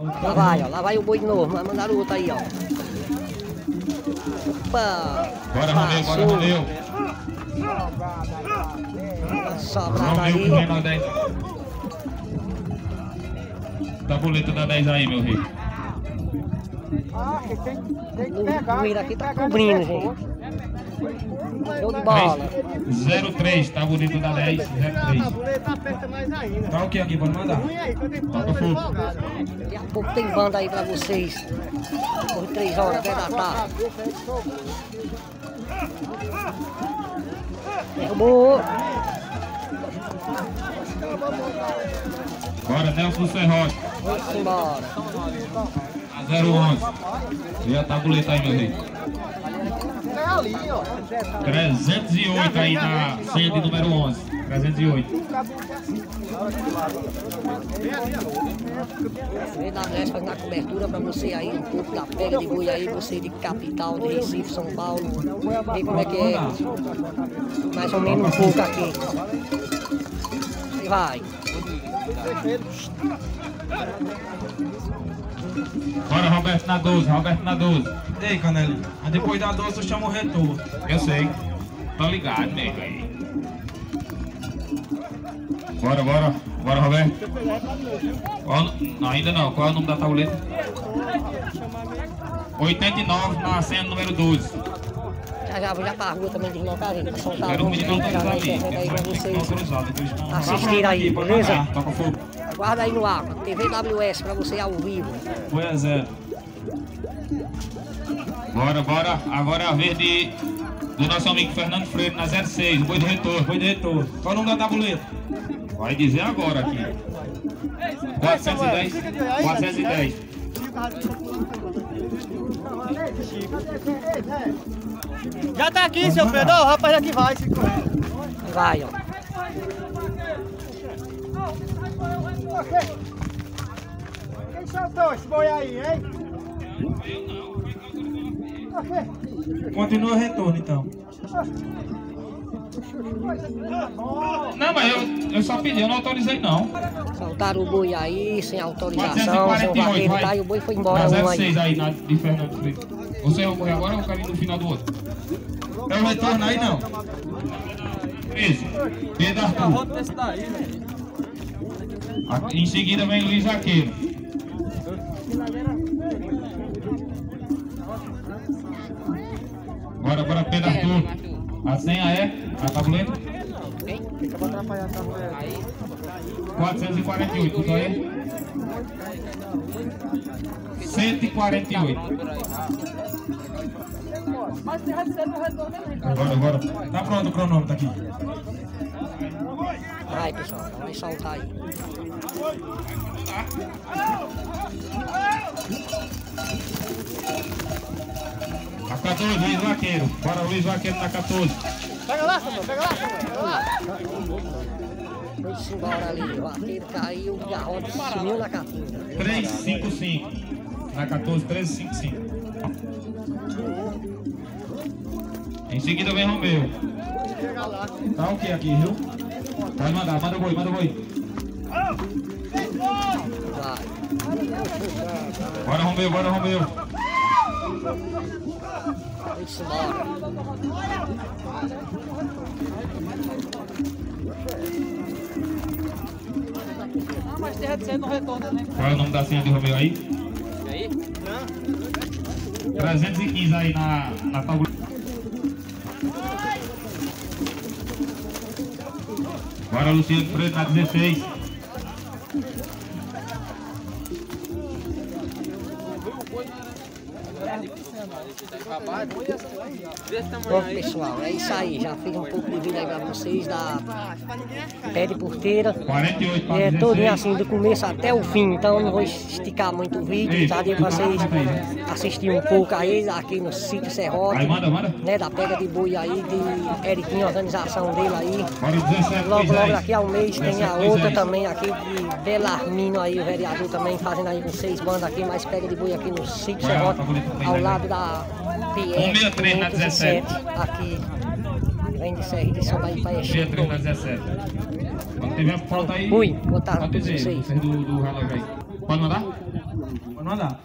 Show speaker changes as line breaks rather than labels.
Lá vai, ó. Lá vai o boi de novo. Vai mandar o outro aí, ó. Opa!
Bora, Romeu, bora, Romeu.
Sobrada
Romeu
aí.
a 10. Tabuleta da 10 aí, meu rei.
Ah, tem, tem que
O
pegar.
Luíra aqui tá cobrindo, gente.
Pescoço.
Show de bola.
03, tabuleta da 10, 03.
Tabuleta aperta mais ainda.
Tá o que aqui? Pode mandar.
Toca
fogo,
fogo.
tá folgado.
Daqui a pouco tem banda aí pra vocês. Por três horas até da tarde.
Fogo.
Derrubou.
Bora, Nelson Serrote,
Vamos embora.
A 011. E a tabuleta aí, meu rei.
É ali, ó.
308 aí na senha de número 11. 308.
VWS fazendo a cobertura pra você aí, um pouco da pega de boi aí, você de capital, de Recife, São Paulo. Ver como é que é. Mais ou menos um pouco aqui. E vai.
Bora, Roberto na 12, Roberto na 12.
Ei, Canelinho. Mas depois da doce eu chamo o retorno.
Eu sei. Tô ligado, nego aí. Bora, bora. Bora, Roberto. Qual, não, ainda não. Qual é o nome da tabuleta? 89 na senha número 12.
Já já vou já pra rua também deslocar, gente. Pra soltar
Quero um menino
internet aí pra vocês assistirem aí,
Pode
beleza?
Toca fogo.
Guarda aí no ar, TV WS pra você ao vivo.
Foi a zero.
Bora, bora. Agora é a vez de, do nosso amigo Fernando Freire na 06, o boi do retorno.
Foi de retorno. Qual o nome da tabuleta?
Vai dizer agora aqui. 410. 410.
Já tá aqui, seu Pedro. Ó, O rapaz aqui vai.
Vai, ó.
Quem soltou esse boi aí, hein?
Continua retorno, então.
Não, mas eu, eu só pedi, eu não autorizei não.
Soltaram o boi aí, sem autorização, sem o
448,
vaqueiro
vai.
tá e o boi foi embora um aí.
06 aí, na, de Fernando Freire. Você vai correr agora ou quer ir no final do outro?
É o retorno aí, não?
Isso. Pedro Arthur. Em seguida vem Luiz Vaqueiro. Bora, bora, Pedro Arthur. A senha é? A tabuleta?
Fica pra atrapalhar a tabuleta.
448, tudo aí? 148. Bora, bora.
Tá pronto o cronômetro aqui.
Vai, pessoal, vai soltar aí.
A 14, Luiz Vaqueiro. Bora, Luiz Vaqueiro na 14.
Pega lá, Samuel. Pega lá, Samuel.
Foi-se embora ali, o vaqueiro caiu e a roda sumiu na catinga.
355. Na 14, 355. Em seguida vem Romeu.
Tá o que aqui, viu?
Pode mandar, manda o boi, manda o boi. Bora, Romeu, bora, Romeu.
Embora.
Qual é o nome da senha de Romeu aí? 315 aí na, na tabula. Bora, Luciano Freire na 16.
Bom, pessoal, é isso aí. Já fiz um pouco de vídeo aí pra vocês da pé de porteira.
48 para
É
16.
todinho assim do começo até o fim, então não vou esticar muito o vídeo, tá? Deu pra vocês assistirem um pouco aí aqui no sítio Serrote, né? Da pega de boi aí, de Eriquinho, organização dele aí.
Bora, 17
Logo, logo
Moisés.
daqui ao mês tem a
17
outra
Moisés.
também aqui de Belarmino aí, o vereador também fazendo aí com seis bandas aqui, mais pega de boi aqui no sítio Serrote, ao lado da PR
163 na 17.
aqui. Vem de Serra de São Bahia para
Dia 3 na 17. Quando tiver falta aí.
Fui, boa tarde
pode dizer,
vocês.
vocês do, do relógio aí. Pode mandar?
Pode mandar.